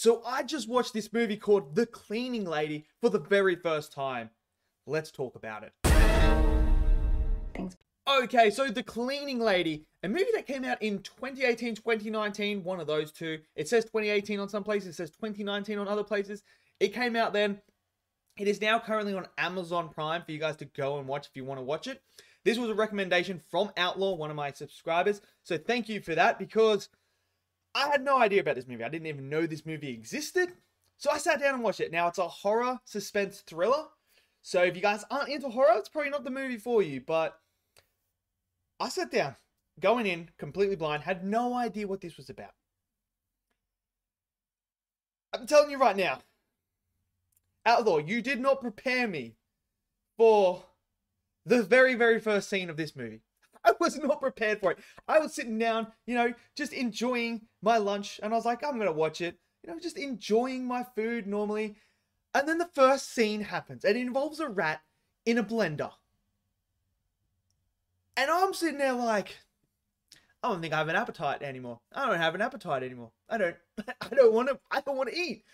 So I just watched this movie called The Cleaning Lady for the very first time. Let's talk about it. Thanks. Okay, so The Cleaning Lady, a movie that came out in 2018, 2019, one of those two. It says 2018 on some places, it says 2019 on other places. It came out then. It is now currently on Amazon Prime for you guys to go and watch if you want to watch it. This was a recommendation from Outlaw, one of my subscribers. So thank you for that because I had no idea about this movie. I didn't even know this movie existed. So I sat down and watched it. Now it's a horror suspense thriller. So if you guys aren't into horror, it's probably not the movie for you. But I sat down, going in completely blind, had no idea what this was about. I'm telling you right now, Outlaw, you did not prepare me for the very, very first scene of this movie. I was not prepared for it. I was sitting down, you know, just enjoying my lunch, and I was like, I'm gonna watch it, you know, just enjoying my food normally. And then the first scene happens, and it involves a rat in a blender. And I'm sitting there like, I don't think I have an appetite anymore. I don't have an appetite anymore. I don't I don't want to I don't want to eat.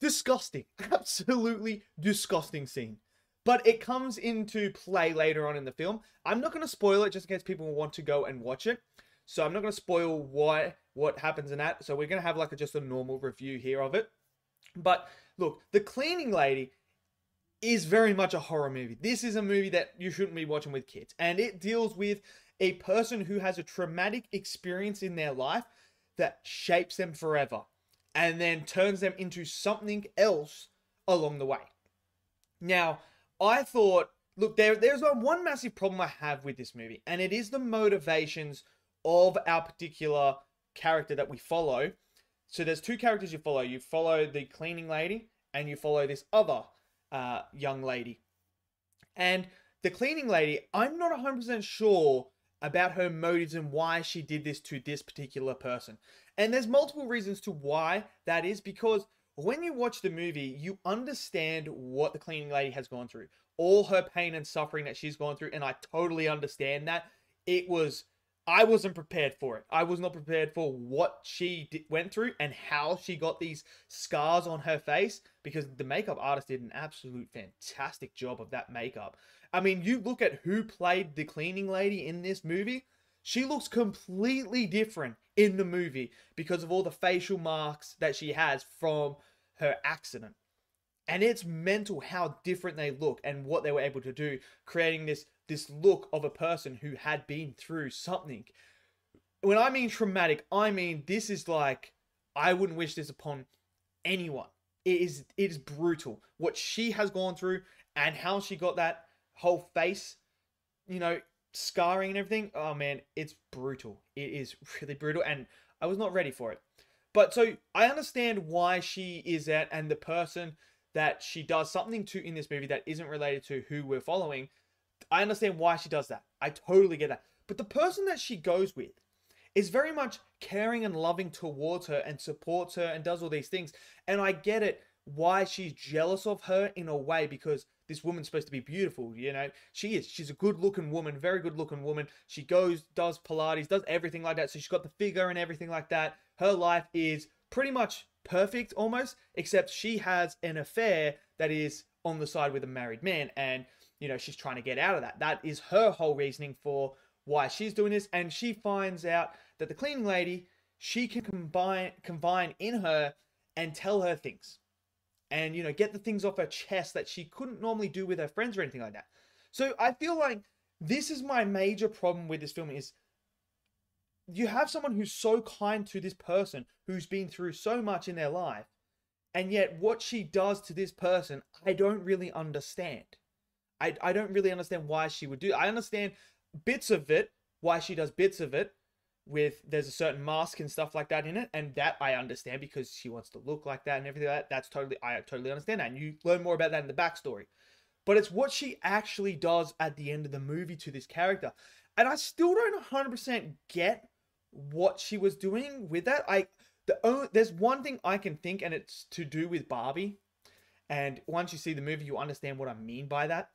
Disgusting. Absolutely disgusting scene. But it comes into play later on in the film. I'm not going to spoil it just in case people want to go and watch it. So I'm not going to spoil why what happens in that. So we're going to have like a, just a normal review here of it. But look, The Cleaning Lady is very much a horror movie. This is a movie that you shouldn't be watching with kids. And it deals with a person who has a traumatic experience in their life that shapes them forever and then turns them into something else along the way. Now, I thought, look, there, there's one massive problem I have with this movie, and it is the motivations of our particular character that we follow. So there's two characters you follow. You follow the cleaning lady, and you follow this other uh, young lady. And the cleaning lady, I'm not 100% sure about her motives and why she did this to this particular person. And there's multiple reasons to why that is because when you watch the movie, you understand what the cleaning lady has gone through, all her pain and suffering that she's gone through, and I totally understand that. It was, I wasn't prepared for it. I was not prepared for what she did, went through and how she got these scars on her face because the makeup artist did an absolute fantastic job of that makeup. I mean, you look at who played the cleaning lady in this movie, she looks completely different in the movie because of all the facial marks that she has from her accident. And it's mental how different they look and what they were able to do, creating this this look of a person who had been through something. When I mean traumatic, I mean this is like I wouldn't wish this upon anyone. It is it is brutal what she has gone through and how she got that whole face, you know, scarring and everything. Oh man, it's brutal. It is really brutal, and I was not ready for it. But so I understand why she is at, and the person that she does something to in this movie that isn't related to who we're following. I understand why she does that. I totally get that. But the person that she goes with is very much caring and loving towards her and supports her and does all these things. And I get it why she's jealous of her in a way because this woman's supposed to be beautiful, you know. She is. She's a good looking woman, very good looking woman. She goes, does Pilates, does everything like that. So she's got the figure and everything like that. Her life is pretty much perfect almost, except she has an affair that is on the side with a married man. And, you know, she's trying to get out of that. That is her whole reasoning for why she's doing this. And she finds out that the cleaning lady, she can combine, combine in her and tell her things and you know get the things off her chest that she couldn't normally do with her friends or anything like that. So I feel like this is my major problem with this film is you have someone who's so kind to this person who's been through so much in their life and yet what she does to this person I don't really understand. I I don't really understand why she would do. I understand bits of it, why she does bits of it, with there's a certain mask and stuff like that in it, and that I understand because she wants to look like that and everything like that. That's totally I totally understand that, and you learn more about that in the backstory. But it's what she actually does at the end of the movie to this character, and I still don't 100% get what she was doing with that. I the only, there's one thing I can think, and it's to do with Barbie. And once you see the movie, you understand what I mean by that.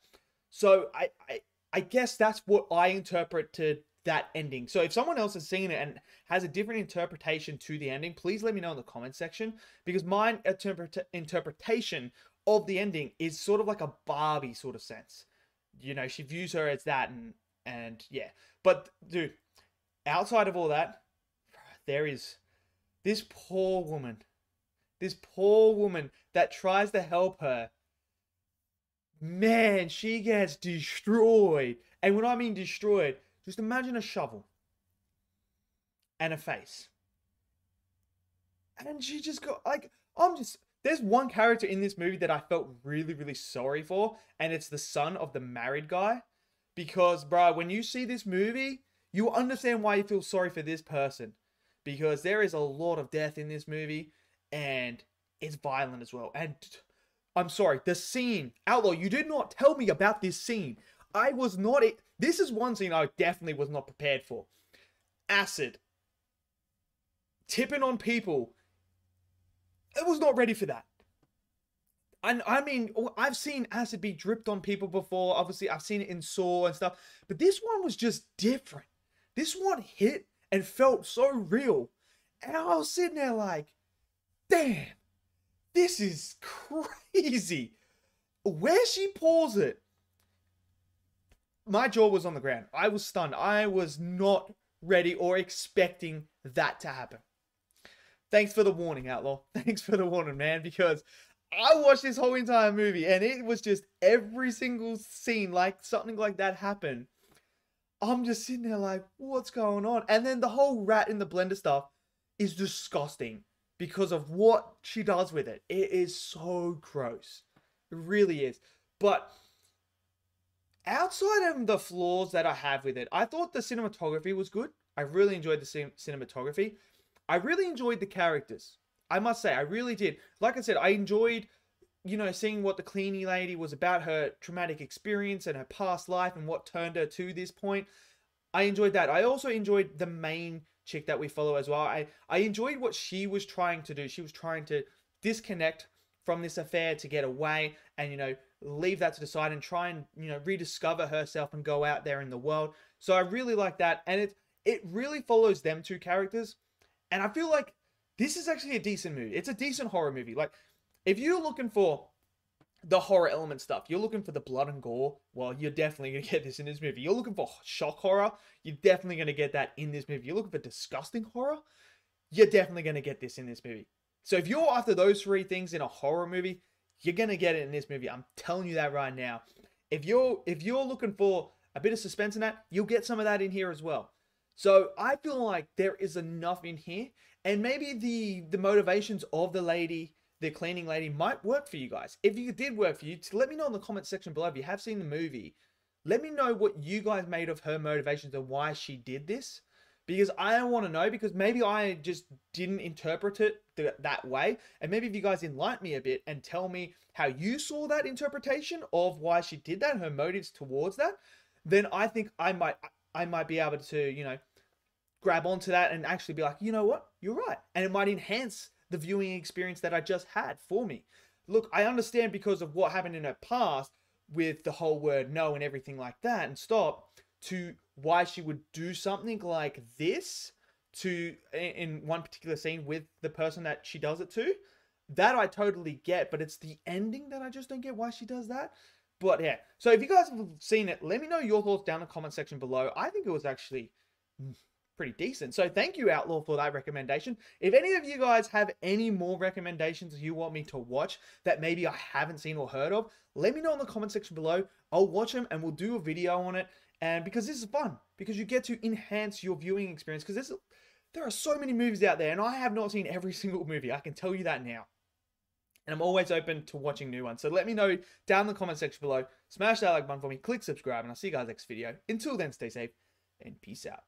So I, I, I guess that's what I interpreted that ending. So if someone else has seen it and has a different interpretation to the ending, please let me know in the comment section because my interpret- interpretation of the ending is sort of like a Barbie sort of sense. You know, she views her as that and and yeah. But dude, outside of all that, there is this poor woman. This poor woman that tries to help her. Man, she gets destroyed. And when I mean destroyed, just imagine a shovel and a face. And she just got like I'm just there's one character in this movie that I felt really, really sorry for, and it's the son of the married guy. Because, bro, when you see this movie, you understand why you feel sorry for this person. Because there is a lot of death in this movie, and it's violent as well. And I'm sorry, the scene, Outlaw, you did not tell me about this scene. I was not. This is one scene I definitely was not prepared for. Acid. Tipping on people I was not ready for that. And I mean, oh, I've seen acid be dripped on people before. Obviously, I've seen it in Saw and stuff, but this one was just different. This one hit and felt so real. And I was sitting there like, damn, this is crazy. Where she pulls it, my jaw was on the ground. I was stunned. I was not ready or expecting that to happen thanks for the warning, Outlaw. Thanks for the warning, man, because I watched this whole entire movie and it was just every single scene, like something like that happened. I'm just sitting there like, what's going on? And then the whole rat in the blender stuff is disgusting because of what she does with it. It is so gross. It really is. But outside of the flaws that I have with it, I thought the cinematography was good. I really enjoyed the cinematography. I really enjoyed the characters. I must say, I really did. Like I said, I enjoyed, you know, seeing what the cleaning lady was about, her traumatic experience and her past life and what turned her to this point. I enjoyed that. I also enjoyed the main chick that we follow as well. I, I enjoyed what she was trying to do. She was trying to disconnect from this affair to get away and, you know, leave that to the side and try and, you know, rediscover herself and go out there in the world. So I really like that. And it, it really follows them two characters and I feel like this is actually a decent movie. It's a decent horror movie. Like, if you're looking for the horror element stuff, you're looking for the blood and gore, well, you're definitely to get this in this movie. You're looking for shock horror, you're definitely to get that in this movie. You're looking for disgusting horror, you're definitely to get this in this movie. So if you're after those three things in a horror movie, you're to get it in this movie. I'm telling you that right now. If you're if you're looking for a bit of suspense in that, you'll get some of that in here as well. So I feel like there is enough in here, and maybe the the motivations of the lady, the cleaning lady, might work for you guys. If it did work for you, let me know in the comment section below. If you have seen the movie, let me know what you guys made of her motivations and why she did this. Because I want to know, because maybe I just didn't interpret it th- that way. And maybe if you guys enlighten me a bit and tell me how you saw that interpretation of why she did that, her motives towards that, then I think I might I might be able to, you know, grab onto that and actually be like, you know what, you're right. And it might enhance the viewing experience that I just had for me. Look, I understand because of what happened in her past with the whole word no and everything like that and stop to why she would do something like this to in one particular scene with the person that she does it to that I totally get but it's the ending that I just don't get why she does that but yeah, so if you guys have seen it, let me know your thoughts down in the comment section below. I think it was actually pretty decent. So thank you, Outlaw, for that recommendation. If any of you guys have any more recommendations you want me to watch that maybe I haven't seen or heard of, let me know in the comment section below. I'll watch them and we'll do a video on it. And because this is fun, because you get to enhance your viewing experience. Because there are so many movies out there, and I have not seen every single movie. I can tell you that now and I'm always open to watching new ones. So let me know down in the comment section below. Smash that like button for me, click subscribe, and I'll see you guys next video. Until then, stay safe and peace out.